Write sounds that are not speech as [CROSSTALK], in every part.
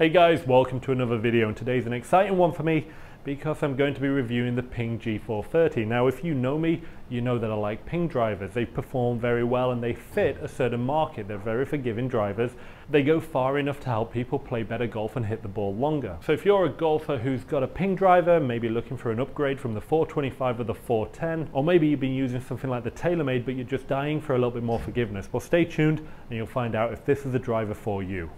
Hey guys, welcome to another video and today's an exciting one for me because I'm going to be reviewing the Ping G430. Now if you know me, you know that I like Ping drivers. They perform very well and they fit a certain market. They're very forgiving drivers. They go far enough to help people play better golf and hit the ball longer. So if you're a golfer who's got a Ping driver, maybe looking for an upgrade from the 425 or the 410, or maybe you've been using something like the TaylorMade but you're just dying for a little bit more forgiveness, well stay tuned and you'll find out if this is the driver for you.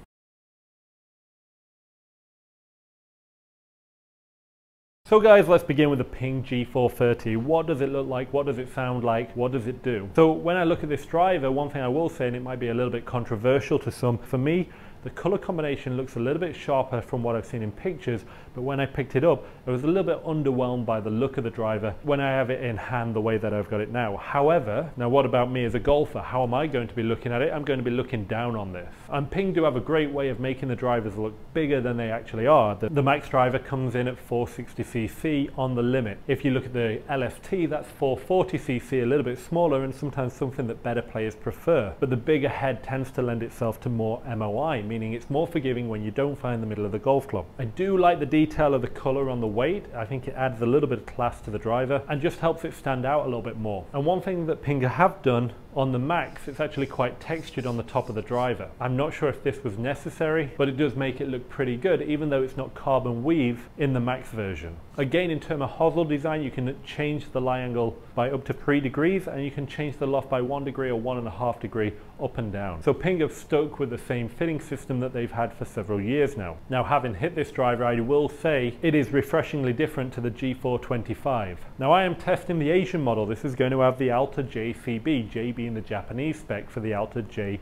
So guys, let's begin with the Ping G430. What does it look like? What does it sound like? What does it do? So when I look at this driver, one thing I will say, and it might be a little bit controversial to some, for me, the color combination looks a little bit sharper from what I've seen in pictures, but when I picked it up, I was a little bit underwhelmed by the look of the driver when I have it in hand the way that I've got it now. However, now what about me as a golfer? How am I going to be looking at it? I'm going to be looking down on this. And Ping do have a great way of making the drivers look bigger than they actually are. The, the max driver comes in at 460cc on the limit. If you look at the LST, that's 440cc, a little bit smaller and sometimes something that better players prefer. But the bigger head tends to lend itself to more MOI, meaning it's more forgiving when you don't find the middle of the golf club. I do like the detail of the color on the weight. I think it adds a little bit of class to the driver and just helps it stand out a little bit more. And one thing that Pinger have done on the Max, it's actually quite textured on the top of the driver. I'm not sure if this was necessary, but it does make it look pretty good, even though it's not carbon weave in the Max version. Again, in terms of hosel design, you can change the lie angle by up to three degrees, and you can change the loft by one degree or one and a half degree up and down. So Ping have stuck with the same fitting system that they've had for several years now. Now, having hit this driver, I will say it is refreshingly different to the G425. Now, I am testing the Asian model. This is going to have the Alta JCB, JB being the Japanese spec for the Alta J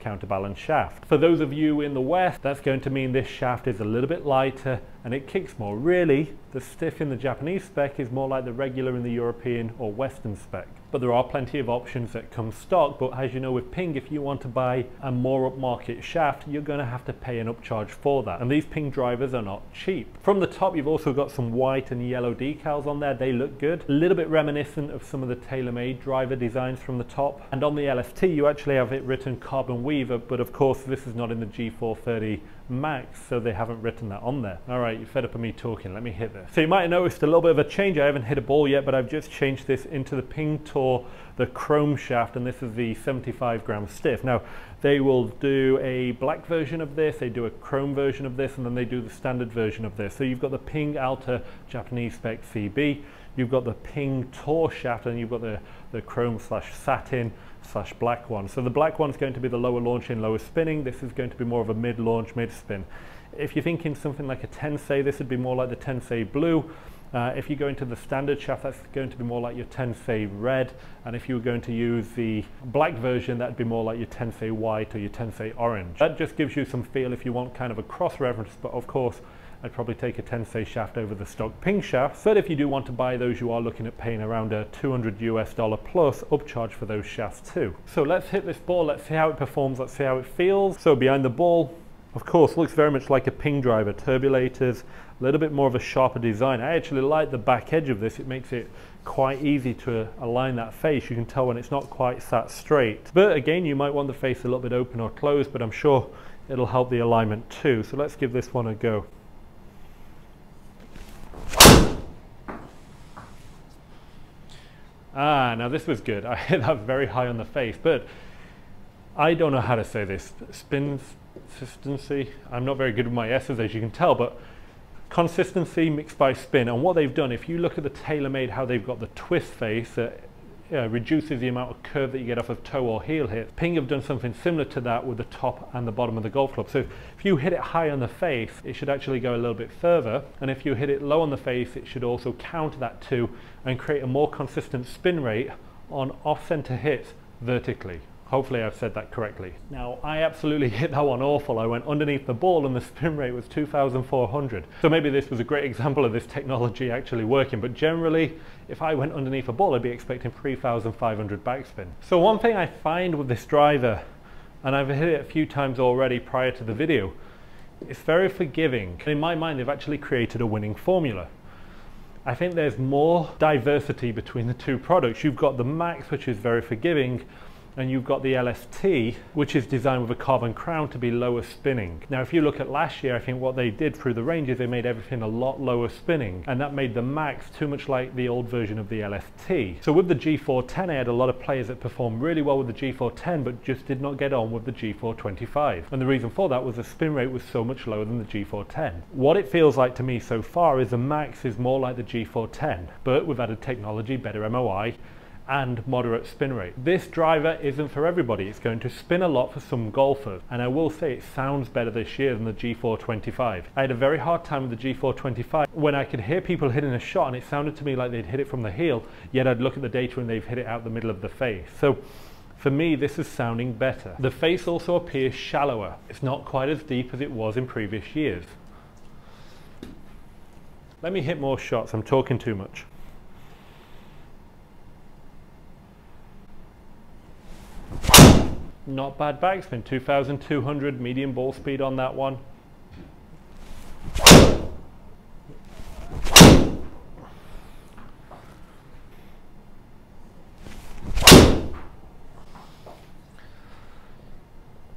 counterbalance shaft. For those of you in the West, that's going to mean this shaft is a little bit lighter and it kicks more. Really, the stiff in the Japanese spec is more like the regular in the European or Western spec but there are plenty of options that come stock. But as you know with Ping, if you want to buy a more upmarket shaft, you're going to have to pay an upcharge for that. And these Ping drivers are not cheap. From the top, you've also got some white and yellow decals on there. They look good. A little bit reminiscent of some of the TaylorMade driver designs from the top. And on the LST, you actually have it written carbon weaver, but of course, this is not in the G430 max, so they haven't written that on there. All right, you're fed up of me talking, let me hit this. So you might have noticed a little bit of a change. I haven't hit a ball yet, but I've just changed this into the Ping Tour, the chrome shaft, and this is the 75 gram stiff. Now, they will do a black version of this, they do a chrome version of this, and then they do the standard version of this. So you've got the Ping Alta Japanese spec CB, you've got the Ping Tour shaft, and you've got the, the chrome slash satin slash black one. So the black one's going to be the lower launch in, lower spinning. This is going to be more of a mid launch, mid spin. If you're thinking something like a Tensei, this would be more like the Tensei blue. Uh, if you go into the standard shaft, that's going to be more like your Tensei red. And if you were going to use the black version, that'd be more like your Tensei white or your Tensei orange. That just gives you some feel if you want kind of a cross reference, but of course, I'd probably take a Tensei shaft over the stock Ping shaft. But if you do want to buy those, you are looking at paying around a 200 US dollar plus upcharge for those shafts too. So let's hit this ball, let's see how it performs, let's see how it feels. So behind the ball, of course, looks very much like a Ping driver, turbulators, a little bit more of a sharper design. I actually like the back edge of this, it makes it quite easy to align that face. You can tell when it's not quite sat straight. But again, you might want the face a little bit open or closed, but I'm sure it'll help the alignment too. So let's give this one a go. Ah, now this was good. [LAUGHS] I hit that very high on the face, but I don't know how to say this. Spin consistency. I'm not very good with my S's, as you can tell, but consistency mixed by spin. And what they've done, if you look at the TaylorMade, how they've got the twist face, uh, uh, reduces the amount of curve that you get off of toe or heel hit. Ping have done something similar to that with the top and the bottom of the golf club. So if you hit it high on the face, it should actually go a little bit further. And if you hit it low on the face, it should also counter that too and create a more consistent spin rate on off-center hits vertically. Hopefully I've said that correctly. Now, I absolutely [LAUGHS] hit that one awful. I went underneath the ball and the spin rate was 2,400. So maybe this was a great example of this technology actually working, but generally, if I went underneath a ball, I'd be expecting 3,500 backspin. So one thing I find with this driver, and I've hit it a few times already prior to the video, it's very forgiving. In my mind, they've actually created a winning formula. I think there's more diversity between the two products. You've got the Max, which is very forgiving, and you've got the LST, which is designed with a carbon crown to be lower spinning. Now, if you look at last year, I think what they did through the range is they made everything a lot lower spinning, and that made the Max too much like the old version of the LST. So with the G410, I had a lot of players that performed really well with the G410, but just did not get on with the G425. And the reason for that was the spin rate was so much lower than the G410. What it feels like to me so far is the Max is more like the G410, but with added technology, better MOI, and moderate spin rate. This driver isn't for everybody. It's going to spin a lot for some golfers. And I will say it sounds better this year than the G425. I had a very hard time with the G425 when I could hear people hitting a shot and it sounded to me like they'd hit it from the heel, yet I'd look at the data and they've hit it out the middle of the face. So for me, this is sounding better. The face also appears shallower. It's not quite as deep as it was in previous years. Let me hit more shots, I'm talking too much. Not bad backspin, 2,200 medium ball speed on that one.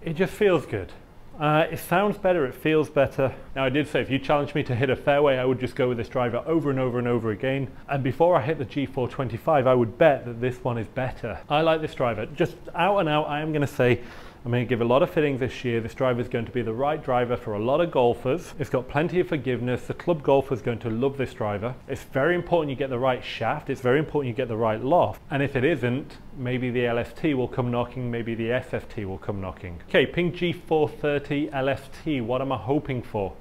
It just feels good. Uh, it sounds better, it feels better. Now I did say if you challenge me to hit a fairway, I would just go with this driver over and over and over again. And before I hit the G425, I would bet that this one is better. I like this driver. Just out and out, I am gonna say I'm going to give a lot of fittings this year. This driver is going to be the right driver for a lot of golfers. It's got plenty of forgiveness. The club golfer is going to love this driver. It's very important you get the right shaft. It's very important you get the right loft. And if it isn't, maybe the LST will come knocking, maybe the SFT will come knocking. Okay, Ping G430 LST, what am I hoping for?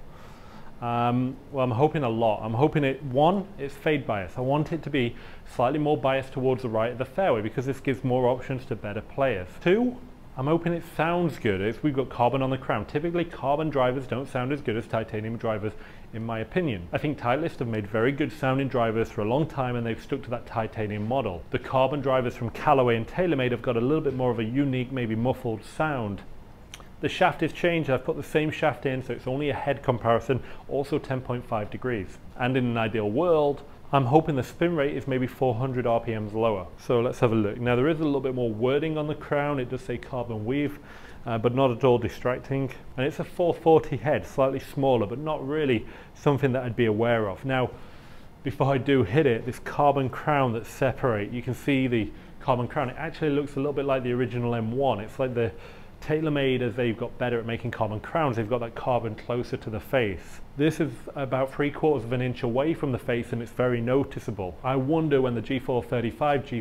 Um, well, I'm hoping a lot. I'm hoping it, one, it's fade bias. I want it to be slightly more biased towards the right of the fairway because this gives more options to better players. Two, I'm hoping it sounds good if we've got carbon on the crown. Typically carbon drivers don't sound as good as titanium drivers in my opinion. I think Titleist have made very good sounding drivers for a long time and they've stuck to that titanium model. The carbon drivers from Callaway and TaylorMade have got a little bit more of a unique, maybe muffled sound. The shaft is changed, I've put the same shaft in so it's only a head comparison, also 10.5 degrees. And in an ideal world, I'm hoping the spin rate is maybe 400 RPMs lower. So let's have a look. Now there is a little bit more wording on the crown. It does say carbon weave, uh, but not at all distracting. And it's a 440 head, slightly smaller, but not really something that I'd be aware of. Now, before I do hit it, this carbon crown that's separate, you can see the carbon crown. It actually looks a little bit like the original M1. It's like the TaylorMade, as they've got better at making carbon crowns, they've got that carbon closer to the face. This is about three quarters of an inch away from the face and it's very noticeable. I wonder when the G435,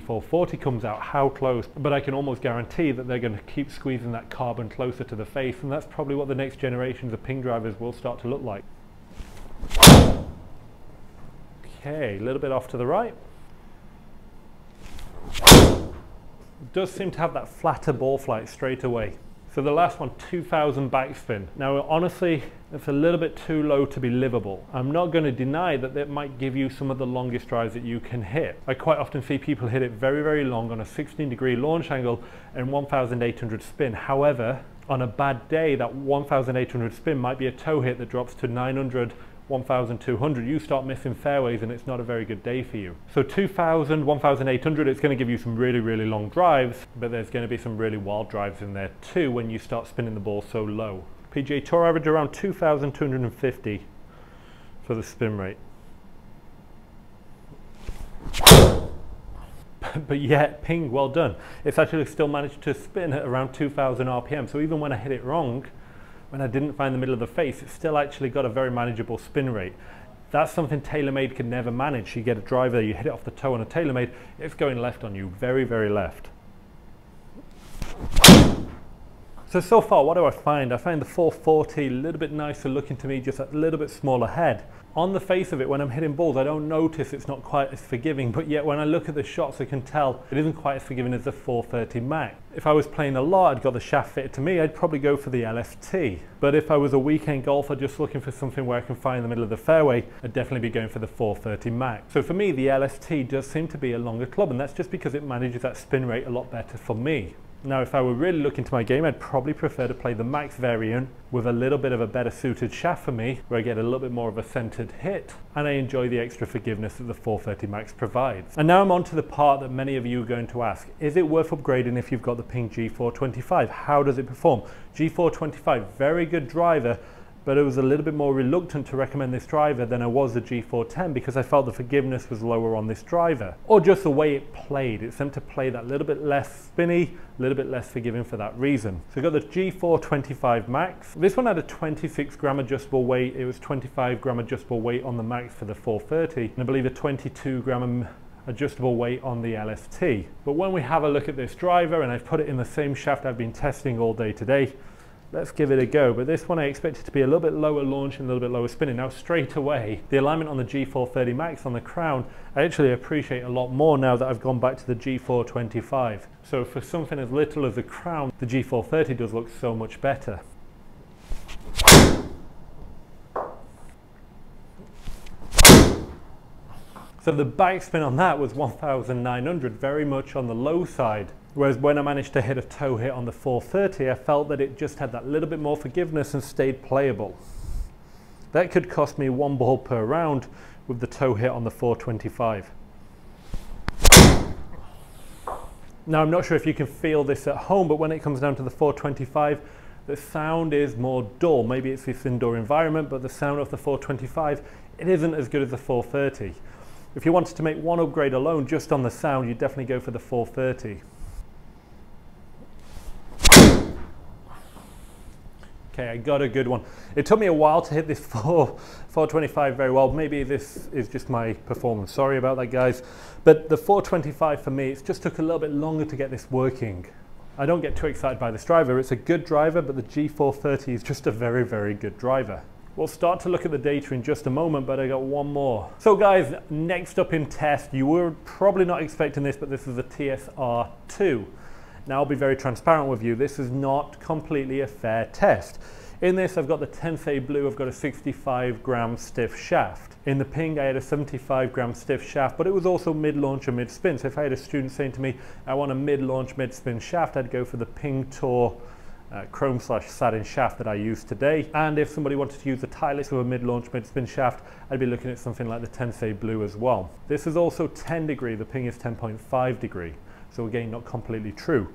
G440 comes out, how close, but I can almost guarantee that they're going to keep squeezing that carbon closer to the face and that's probably what the next generations of ping drivers will start to look like. Okay, a little bit off to the right. does seem to have that flatter ball flight straight away. So the last one, 2000 backspin. Now honestly, it's a little bit too low to be livable. I'm not going to deny that it might give you some of the longest drives that you can hit. I quite often see people hit it very, very long on a 16 degree launch angle and 1800 spin. However, on a bad day, that 1800 spin might be a toe hit that drops to 900 1200 you start missing fairways and it's not a very good day for you. So 2000 1800 it's going to give you some really really long drives but there's going to be some really wild drives in there too when you start spinning the ball so low. PGA Tour average around 2250 for the spin rate. [LAUGHS] But yet ping well done. It's actually still managed to spin at around 2000 rpm so even when I hit it wrong when I didn't find the middle of the face, it still actually got a very manageable spin rate. That's something TaylorMade can never manage. You get a driver, you hit it off the toe on a TaylorMade, it's going left on you, very, very left. So, so far, what do I find? I find the 440 a little bit nicer looking to me, just a little bit smaller head on the face of it, when I'm hitting balls, I don't notice it's not quite as forgiving, but yet when I look at the shots, I can tell it isn't quite as forgiving as the 430 Max. If I was playing a lot, I'd got the shaft fitted to me, I'd probably go for the LST. But if I was a weekend golfer just looking for something where I can find the middle of the fairway, I'd definitely be going for the 430 Max. So for me, the LST does seem to be a longer club, and that's just because it manages that spin rate a lot better for me. Now, if I were really looking to my game, I'd probably prefer to play the max variant with a little bit of a better suited shaft for me, where I get a little bit more of a centered hit, and I enjoy the extra forgiveness that the 430 Max provides. And now I'm on to the part that many of you are going to ask, is it worth upgrading if you've got the Ping G425? How does it perform? G425, very good driver, but I was a little bit more reluctant to recommend this driver than I was the G410 because I felt the forgiveness was lower on this driver. Or just the way it played. It seemed to play that little bit less spinny, a little bit less forgiving for that reason. So I got the G425 Max. This one had a 26 gram adjustable weight. It was 25 gram adjustable weight on the Max for the 430 and I believe a 22 gram adjustable weight on the LST. But when we have a look at this driver and I've put it in the same shaft I've been testing all day today, let's give it a go. But this one I expect it to be a little bit lower launch and a little bit lower spinning. Now straight away, the alignment on the G430 Max on the crown, I actually appreciate a lot more now that I've gone back to the G425. So for something as little as the crown, the G430 does look so much better. So the backspin on that was 1,900, very much on the low side. Whereas when I managed to hit a toe hit on the 430, I felt that it just had that little bit more forgiveness and stayed playable. That could cost me one ball per round with the toe hit on the 425. Now I'm not sure if you can feel this at home, but when it comes down to the 425, the sound is more dull. Maybe it's this indoor environment, but the sound of the 425, it isn't as good as the 430. If you wanted to make one upgrade alone just on the sound, you'd definitely go for the 430. Okay, I got a good one. It took me a while to hit this [LAUGHS] 4, 425 very well. Maybe this is just my performance. Sorry about that, guys. But the 425 for me, it just took a little bit longer to get this working. I don't get too excited by this driver. It's a good driver, but the G430 is just a very, very good driver. We'll start to look at the data in just a moment, but I got one more. So guys, next up in test, you were probably not expecting this, but this is a TSR2. Now I'll be very transparent with you, this is not completely a fair test. In this I've got the Tensei Blue, I've got a 65 gram stiff shaft. In the Ping I had a 75 gram stiff shaft, but it was also mid-launch mid-spin. So if I had a student saying to me, I want a mid-launch, mid-spin shaft, I'd go for the Ping Tour uh, chrome slash satin shaft that I use today. And if somebody wanted to use the Titleist with a mid-launch, mid-spin shaft, I'd be looking at something like the Tensei Blue as well. This is also 10 degree, the Ping is 10.5 degree. So again, not completely true.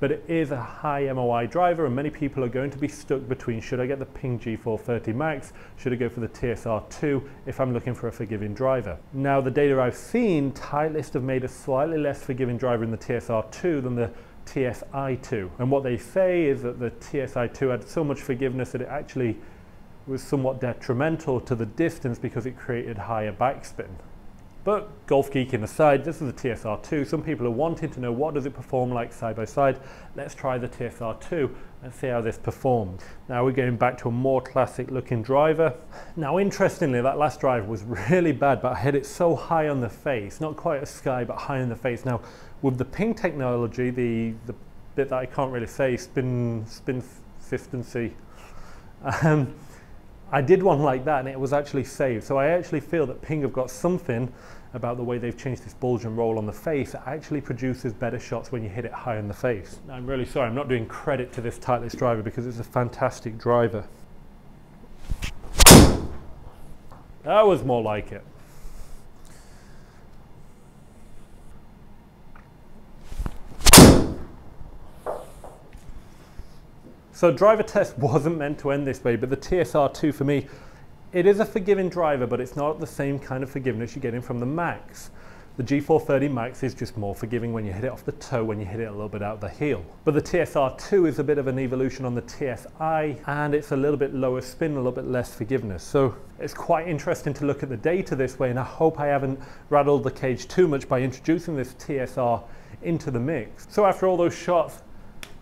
But it is a high MOI driver and many people are going to be stuck between should I get the Ping G430 Max, should I go for the TSR2 if I'm looking for a forgiving driver. Now the data I've seen, Titleist have made a slightly less forgiving driver in the TSR2 than the TSI2. And what they say is that the TSI2 had so much forgiveness that it actually was somewhat detrimental to the distance because it created higher backspin. But golf geeking aside, this is a TSR2. Some people are wanting to know what does it perform like side by side. Let's try the TSR2 and see how this performs. Now we're going back to a more classic looking driver. Now interestingly, that last drive was [LAUGHS] really bad, but I hit it so high on the face, not quite a sky, but high on the face. Now with the ping technology, the, the bit that I can't really say, spin, spin consistency, [LAUGHS] um, I did one like that and it was actually saved. So I actually feel that Ping have got something about the way they've changed this bulge and roll on the face that actually produces better shots when you hit it high in the face. I'm really sorry, I'm not doing credit to this Titleist driver because it's a fantastic driver. That was more like it. So driver test [LAUGHS] wasn't meant to end this way, but the TSR2 for me, it is a forgiving driver, but it's not the same kind of forgiveness you're getting from the Max. The G430 Max is just more forgiving when you hit it off the toe, when you hit it a little bit out the heel. But the TSR2 is a bit of an evolution on the TSI, and it's a little bit lower spin, a little bit less forgiveness. So it's quite interesting to look at the data this way, and I hope I haven't rattled the cage too much by introducing this TSR into the mix. So after all those shots,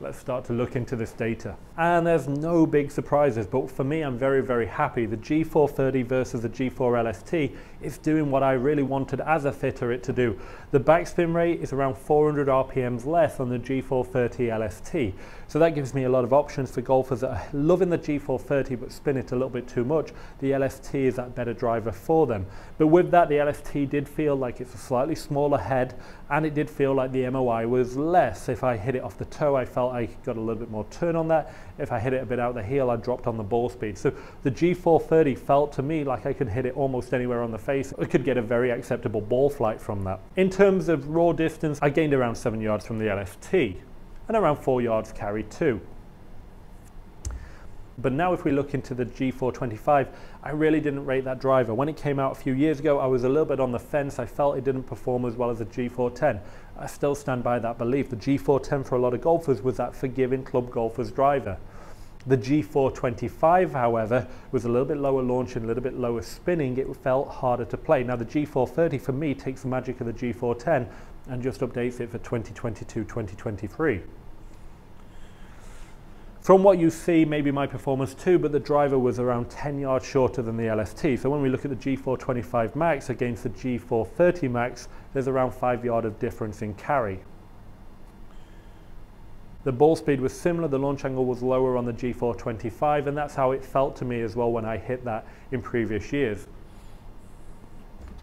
let's start to look into this data. And there's no big surprises, but for me, I'm very, very happy. The G430 versus the G4 LST is doing what I really wanted as a fitter it to do. The backspin rate is around 400 RPMs less on the G430 LST. So that gives me a lot of options for golfers that are loving the G430 but spin it a little bit too much. The LST is that better driver for them. But with that, the LST did feel like it's a slightly smaller head and it did feel like the MOI was less. If I hit it off the toe, I felt I got a little bit more turn on that. If I hit it a bit out the heel, I dropped on the ball speed. So the G430 felt to me like I could hit it almost anywhere on the face. I could get a very acceptable ball flight from that. In terms of raw distance, I gained around seven yards from the LST and around four yards carry too. But now if we look into the G425, I really didn't rate that driver. When it came out a few years ago, I was a little bit on the fence. I felt it didn't perform as well as the G410. I still stand by that belief. The G410 for a lot of golfers was that forgiving club golfer's driver. The G425, however, was a little bit lower launch and a little bit lower spinning. It felt harder to play. Now the G430 for me takes the magic of the G410 and just updates it for 2022-2023. From what you see, maybe my performance too, but the driver was around 10 yards shorter than the LST. So when we look at the G425 Max against the G430 Max, there's around 5 yard of difference in carry. The ball speed was similar, the launch angle was lower on the G425, and that's how it felt to me as well when I hit that in previous years.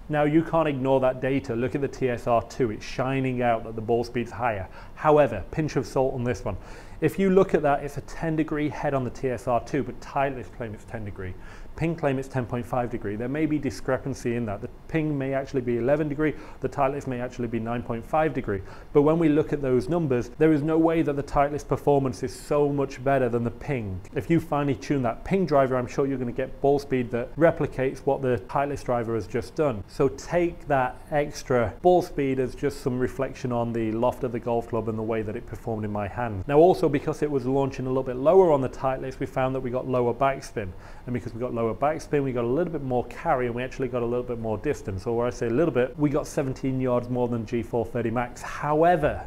Now you can't ignore that data. Look at the TSR2, it's shining out that the ball speed's higher. However, pinch of salt on this one. If you look at that, it's a 10 degree head on the TSR2, but Titleist claim it's 10 degree. Ping claim it's 10.5 degree. There may be discrepancy in that. The Ping may actually be 11 degree, the Titleist may actually be 9.5 degree. But when we look at those numbers, there is no way that the Titleist performance is so much better than the Ping. If you finely tune that Ping driver, I'm sure you're going to get ball speed that replicates what the Titleist driver has just done. So take that extra ball speed as just some reflection on the loft of the golf club and the way that it performed in my hand. Now also because it was launching a little bit lower on the Titleist, we found that we got lower backspin. And because we got lower backspin, we got a little bit more carry and we actually got a little bit more distance. Or where I say a little bit, we got 17 yards more than G430 Max. However,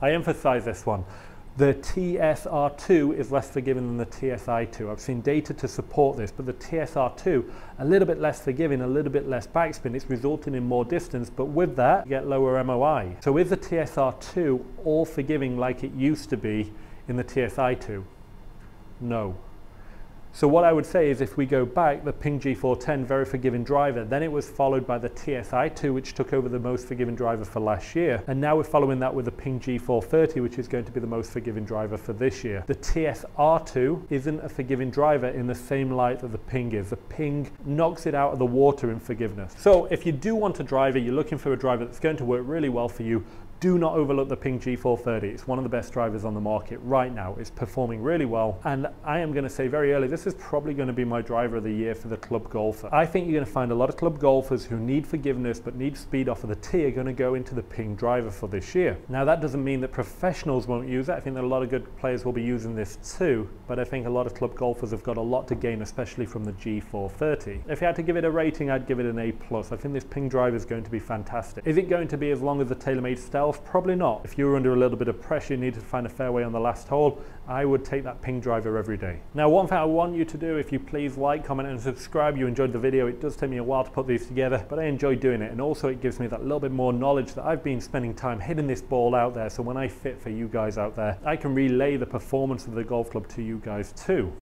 I emphasize this one. The TSR2 is less forgiving than the TSI2. I've seen data to support this, but the TSR2, a little bit less forgiving, a little bit less backspin, it's resulting in more distance, but with that, you get lower MOI. So is the TSR2 all forgiving like it used to be in the TSI2? No. So what I would say is if we go back, the Ping G410, very forgiving driver, then it was followed by the TSI2, which took over the most forgiving driver for last year. And now we're following that with the Ping G430, which is going to be the most forgiving driver for this year. The TSR2 isn't a forgiving driver in the same light that the Ping is. The Ping knocks it out of the water in forgiveness. So if you do want a driver, you're looking for a driver that's going to work really well for you, do not overlook the Ping G430. It's one of the best drivers on the market right now. It's performing really well. And I am going to say very early, this is probably going to be my driver of the year for the club golfer. I think you're going to find a lot of club golfers who need forgiveness but need speed off of the tee are going to go into the Ping driver for this year. Now that doesn't mean that professionals won't use it. I think that a lot of good players will be using this too. But I think a lot of club golfers have got a lot to gain, especially from the G430. If you had to give it a rating, I'd give it an A+. I think this Ping driver is going to be fantastic. Is it going to be as long as the TaylorMade Stealth? Probably not. If you were under a little bit of pressure, you needed to find a fairway on the last hole, I would take that ping driver every day. Now, one thing I want you to do, if you please like, comment and subscribe, you enjoyed the video. It does take me a while to put these together, but I enjoy doing it. And also it gives me that little bit more knowledge that I've been spending time hitting this ball out there. So when I fit for you guys out there, I can relay the performance of the golf club to you guys too.